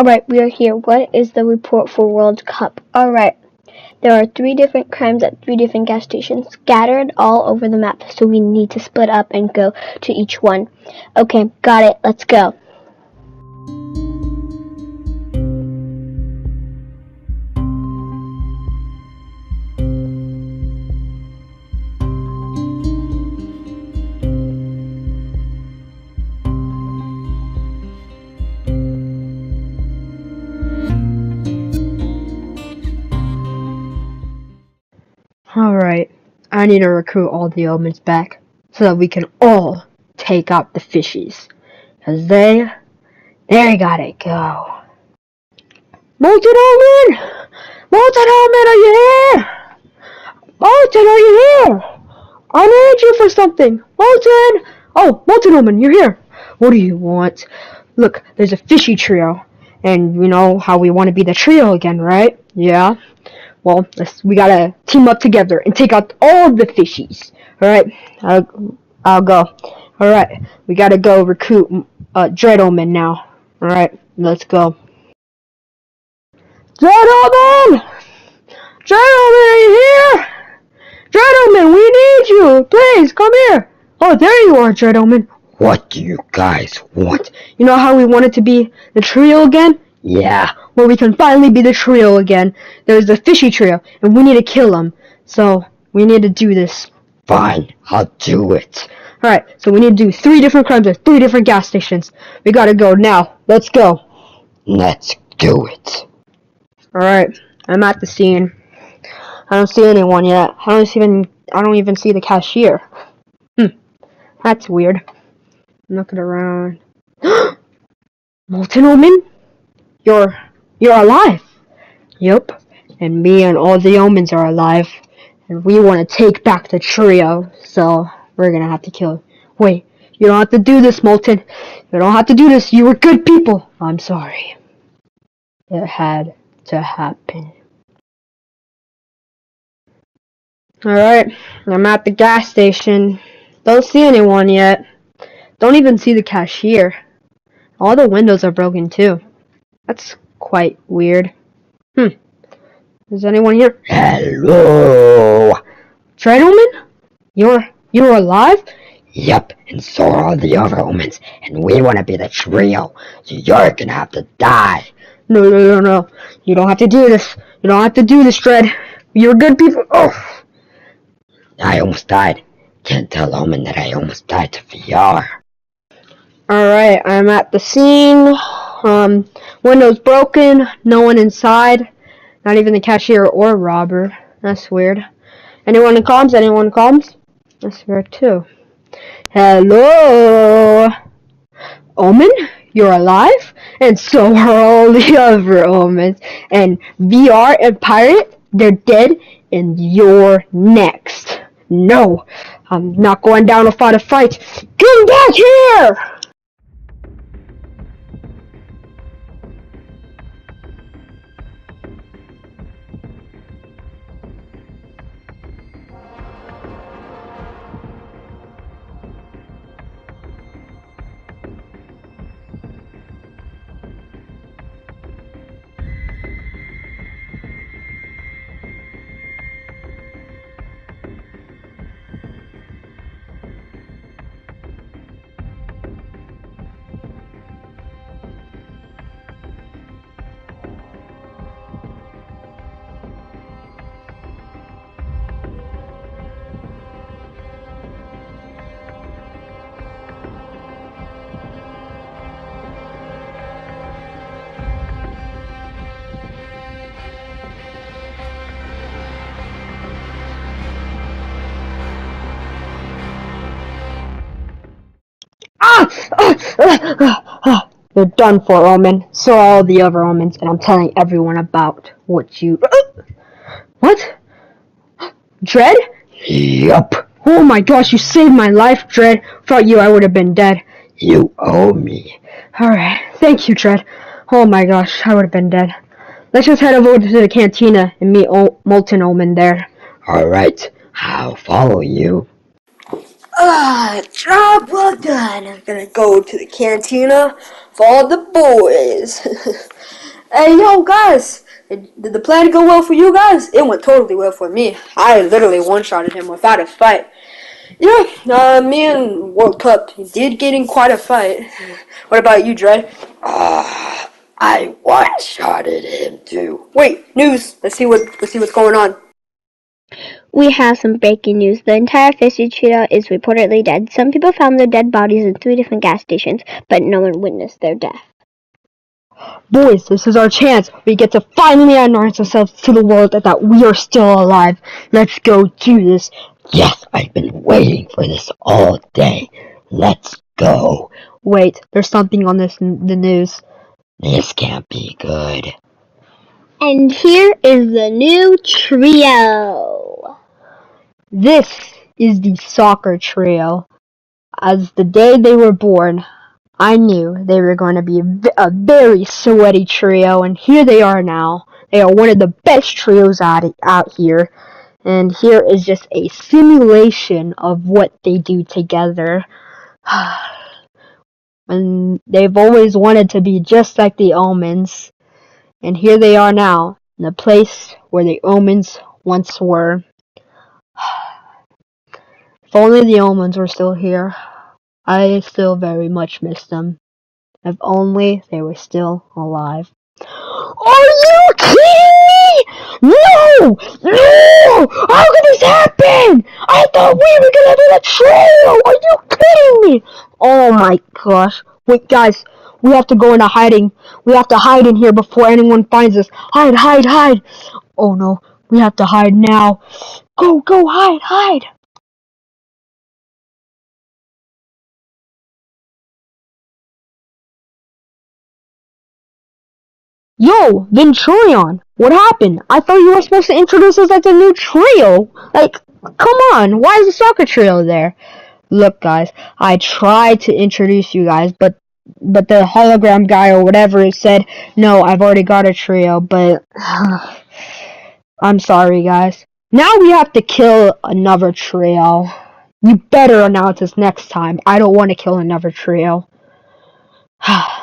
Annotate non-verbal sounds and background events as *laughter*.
Alright, we are here. What is the report for World Cup? Alright. There are three different crimes at three different gas stations, scattered all over the map, so we need to split up and go to each one. Okay, got it. Let's go. I need to recruit all the omens back so that we can all take out the fishies. Cause they, they gotta go. Molten Omen! Molten Omen, are you here? Molten, are you here? I need you for something. Molten! Oh, Molten Omen, you're here. What do you want? Look, there's a fishy trio. And you know how we want to be the trio again, right? Yeah. Well, we gotta team up together and take out all the fishies. Alright, I'll, I'll go. Alright, we gotta go recruit uh, Dread Omen now. Alright, let's go. Dread Omen! Dread Omen, are you here? Dread Omen, we need you! Please, come here! Oh, there you are, Dread Omen. What do you guys want? You know how we wanted to be the trio again? Yeah, Well, we can finally be the trio again. There's the fishy trio, and we need to kill them. So, we need to do this. fine, I'll do it. Alright, so we need to do three different crimes at three different gas stations. We gotta go now. Let's go. Let's do it. Alright, I'm at the scene. I don't see anyone yet. I don't even I don't even see the cashier. Hmm. That's weird. I'm looking around. *gasps* Molten Omen? You're you're alive. Yep. And me and all the omens are alive. And we wanna take back the trio, so we're gonna have to kill Wait, you don't have to do this, Molten. You don't have to do this. You were good people. I'm sorry. It had to happen. Alright, I'm at the gas station. Don't see anyone yet. Don't even see the cashier. All the windows are broken too. That's quite weird. Hmm. Is anyone here? Hello. Dread Omen? You're you're alive? Yep, and so are all the other omens, and we want to be the trio, so you're gonna have to die. No, no, no, no. You don't have to do this. You don't have to do this, Dread. You're good people. Oh. I almost died. Can't tell Omen that I almost died to VR. Alright, I'm at the scene. Um, windows broken, no one inside. Not even the cashier or robber. That's weird. Anyone in comms? Anyone in comms? That's weird too. Hello? Omen? You're alive? And so are all the *laughs* other omens. And VR and Pirate, they're dead, and you're next. No, I'm not going down to fight a fight. Come back here! *sighs* You're done for, Omen. So are all the other Omens, and I'm telling everyone about what you. *gasps* What? Dread? Yup, Oh my gosh, you saved my life, Dread. Without you, I would have been dead. you owe me. Alright, thank you, Dread. Oh my gosh, I would have been dead. Let's just head over to the cantina and meet o- Molten Omen there. Alright, I'll follow you. Ah, job well done. I'm gonna go to the cantina for the boys. *laughs* hey, yo, guys. Did the plan go well for you guys? It went totally well for me. I literally one-shotted him without a fight. Yeah, uh, me and World Cup did get in quite a fight. *laughs* What about you, Dre? Ah, *sighs* I one-shotted him too. Wait, news. Let's see what let's see what's going on. We have some breaking news. The entire fishy trio is reportedly dead. Some people found their dead bodies in three different gas stations, but no one witnessed their death. Boys, this is our chance. We get to finally announce ourselves to the world that, that we are still alive. Let's go do this. Yes, I've been waiting for this all day. Let's go. Wait, there's something on this n- the news. This can't be good. And here is the new trio. This is the soccer trio. As the day they were born, I knew they were going to be a very sweaty trio, and here they are now. They are one of the best trios out out here, and here is just a simulation of what they do together. *sighs* and they've always wanted to be just like the Omens, and here they are now, in the place where the Omens once were. If only the Omens were still here. I still very much miss them. If only they were still alive. Are you kidding me? No! No! How could this happen? I thought we were gonna be the trio! Are you kidding me? Oh my gosh. Wait, guys. We have to go into hiding. We have to hide in here before anyone finds us. Hide, hide, hide! Oh no. We have to hide now. Go, go, hide, hide! Yo, Venturion, what happened? I thought you were supposed to introduce us as a new trio. Like, come on, why is the soccer trio there? Look, guys, I tried to introduce you guys, but but the hologram guy or whatever said, no, I've already got a trio, but *sighs* I'm sorry, guys. Now we have to kill another trio. You better announce this next time. I don't want to kill another trio. *sighs*